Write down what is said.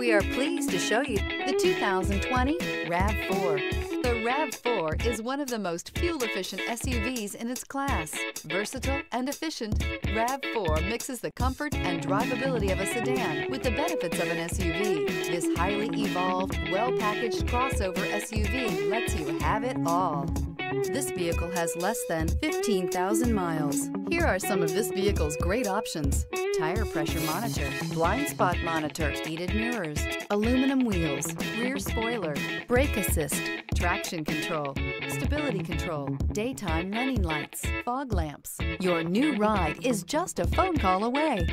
We are pleased to show you the 2020 RAV4. The RAV4 is one of the most fuel-efficient SUVs in its class. Versatile and efficient, RAV4 mixes the comfort and drivability of a sedan with the benefits of an SUV. This highly evolved, well-packaged crossover SUV lets you have it all. This vehicle has less than 15,000 miles. Here are some of this vehicle's great options. Tire pressure monitor, blind spot monitor, heated mirrors, aluminum wheels, rear spoiler, brake assist, traction control, stability control, daytime running lights, fog lamps. Your new ride is just a phone call away.